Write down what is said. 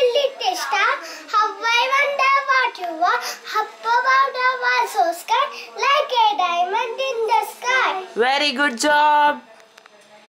ಇಲ್ಲಿ test how I wonder what you are up above the ವಾಸೋಸ್ಕರ್ like a diamond in the sky very good job